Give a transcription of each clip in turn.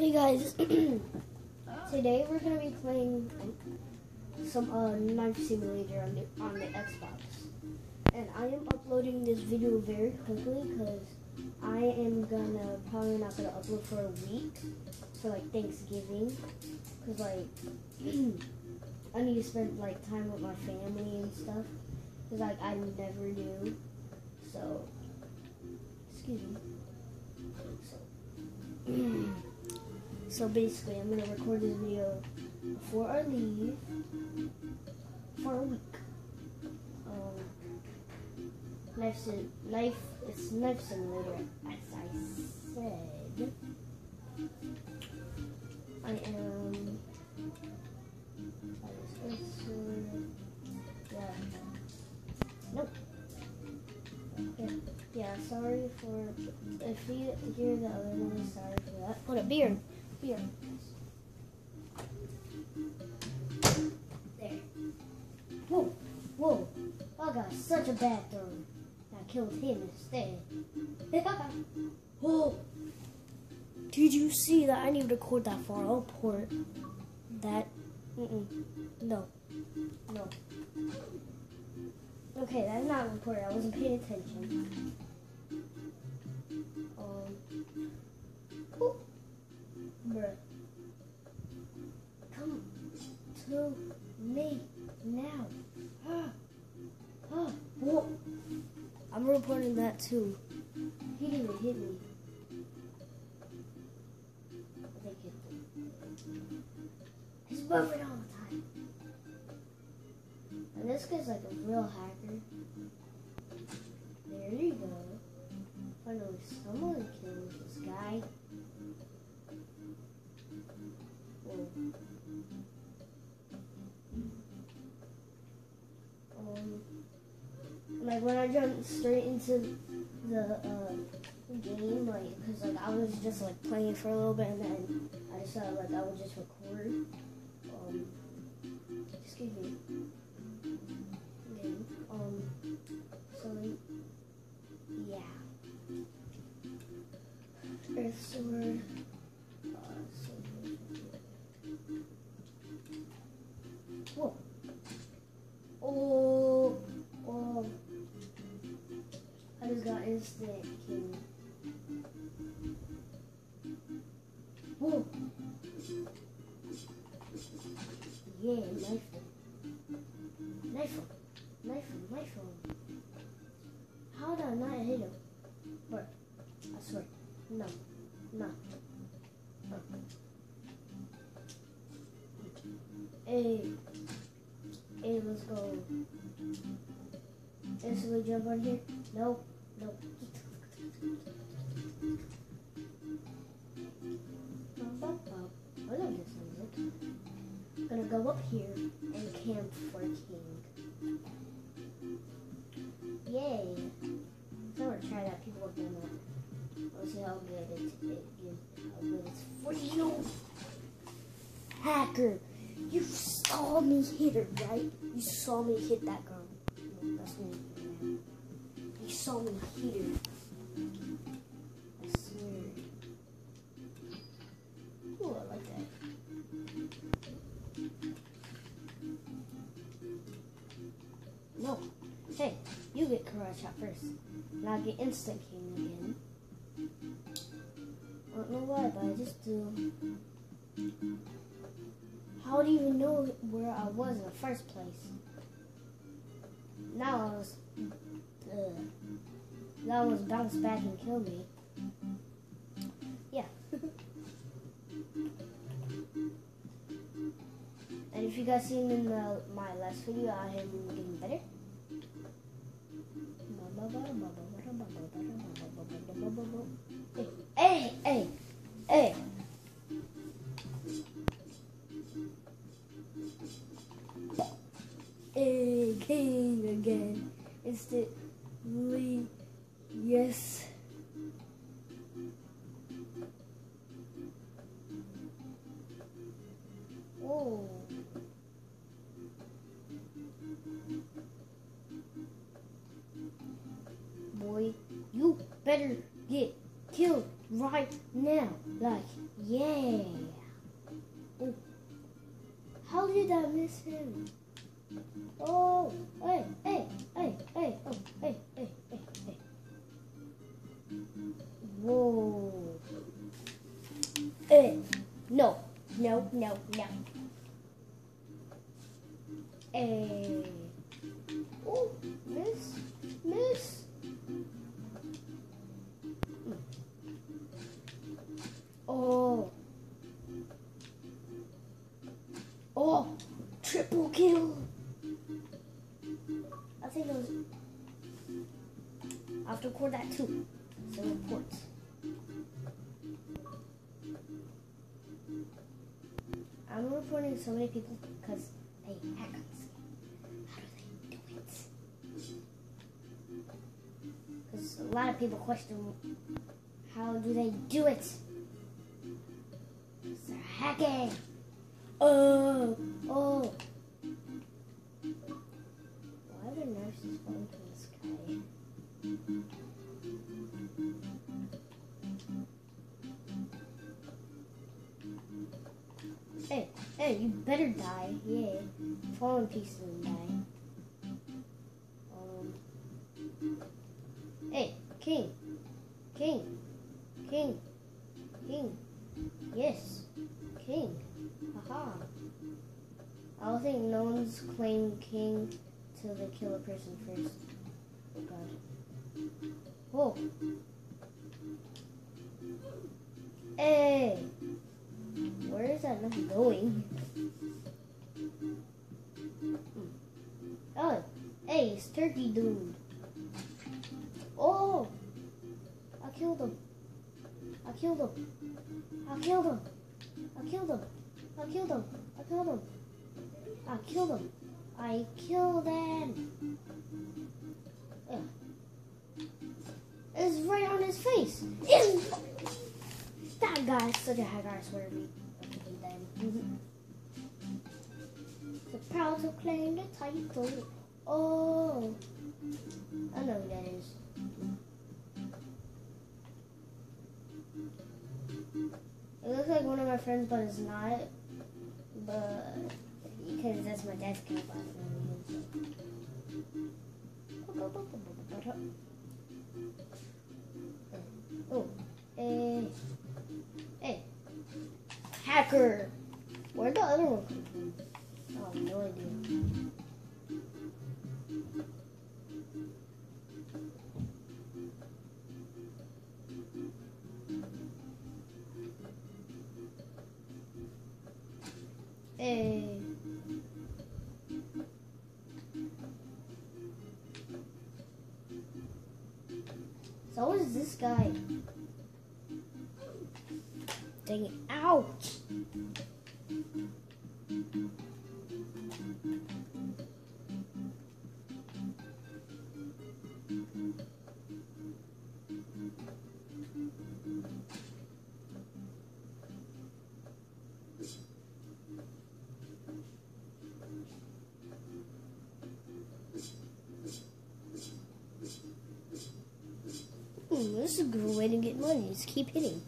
Hey guys, today we're gonna be playing some uh, knife simulator on the on the Xbox, and I am uploading this video very quickly because I am gonna probably not gonna upload for a week for like Thanksgiving, because like I need to spend like time with my family and stuff, because like I never do, so excuse me. So. So basically, I'm gonna record this video before I leave for a week. Um, knife, sim- knife, it's knife simulator, as I said. I am. I Yeah. Nope. Okay. Yeah, sorry for if you hear the other one. Sorry for that. What a beard. Here. There. Whoa, whoa. I got such a bad throw. I killed him instead. whoa. Did you see that? I need to record that far. I'll that. Mm-mm. No. No. Okay, that's not recorded. I wasn't paying attention. Come to me now. Whoa. I'm reporting that too. He didn't even hit me. I think it. He's buffing all the time. And this guy's like a real hacker. There you go. Finally, someone kills this guy. Like when I jumped straight into the uh, game, like, cause like I was just like playing for a little bit, and then I decided like I would just record. Um, excuse me. Game. Um, so yeah. Earth sword. Knife him. Knife him, knife him. How did I not hit him? What? I swear. No. No. Hey. Hey, let's go. Instantly jump on here. Nope. Nope. Go up here and camp for king. Yay. So I'm gonna try that. People are gonna. Let's see how good it, is. How good it's for you. Hacker. You saw me hit her, right? You saw me hit that girl. That's me. You saw me hit her. Karate chop first. And I'll get instant king again. I don't know why, but I just do. How do you even know where I was in the first place? Now I was. Uh, now I was bounced back and killed me. Yeah. and if you guys seen in the, my last video, I am getting better. Hey, hey, hey. Hey, king again. Instantly, yes. Better get killed right now. Like, yeah. Ooh. How did I miss him? Oh, hey, hey, hey, hey, oh, hey, hey, hey, hey. Whoa. Hey, no, no, no, no. Hey. That too. So reports. I'm reporting so many people because they hack us. How do they do it? Because a lot of people question how do they do it? they're hacking. Oh, oh. Why are the nurses going to the sky? Hey, you better die. Yeah. Fall in pieces and die. Um. Hey, King. King. King. King. Yes. King. Haha. I don't think no one's claimed king till they kill a person first. Oh god. Whoa. Hey! Is that going? Oh, hey, it's Turkey Dude. Oh! I killed him. I killed him. I killed him. I killed him. I killed him. I killed him. I killed him. I killed him. It's right on his face. That guy's such a hacker, I swear to me. The proud to claim the title. Oh. I know who that is. It looks like one of my friends, but it's not. But because that's my dad's. Oh, hey, hey, hacker! Where'd the other one come from? I have no idea. Hey. So is this guy. Dang it. Ouch! Hmm, this is a good way to get money. Just keep hitting.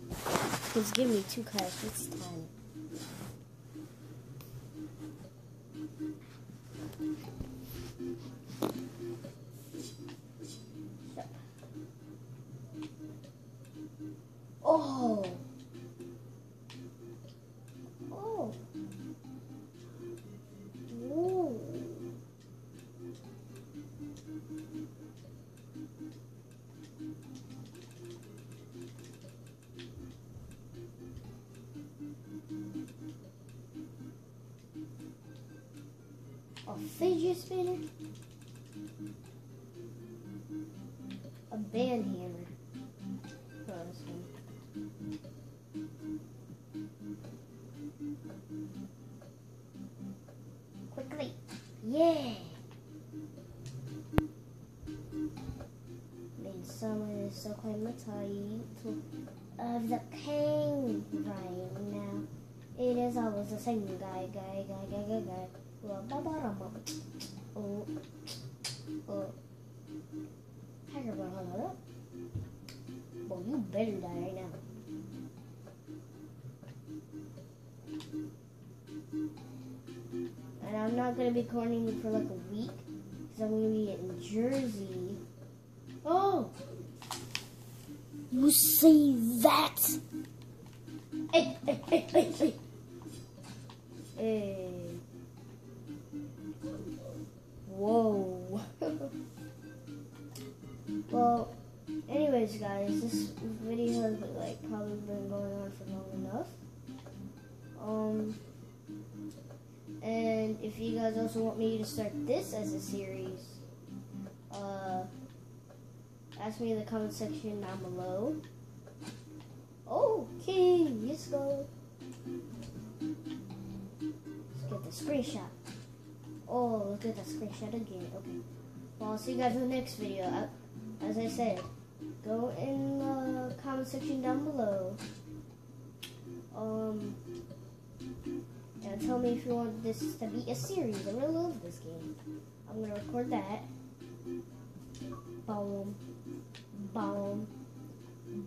Just give me two cards this time. A fidget spinner. A band hammer. Oh, this one. Quickly. Yeah. Made someone is so the title of the king right now. It is always the same guy, guy, guy, guy, guy, guy. Well, you better die right now. And I'm not gonna be cornering you for like a week, because I'm gonna be in Jersey. Oh! You see that? Hey, hey, hey, hey, hey! Hey. Anyways, guys, this video has like probably been going on for long enough. Um, and if you guys also want me to start this as a series, uh, ask me in the comment section down below. Okay, let's go. Let's get the screenshot. Oh, look at the screenshot again. Okay. Well, I'll see you guys in the next video. Uh, As I said, go in the comment section down below. Um, and tell me if you want this to be a series. I really love this game. I'm gonna record that. Boom, boom,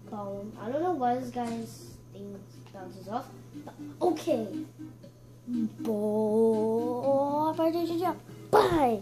boom. I don't know why this guy's thing bounces off. Okay. Bye. Bye.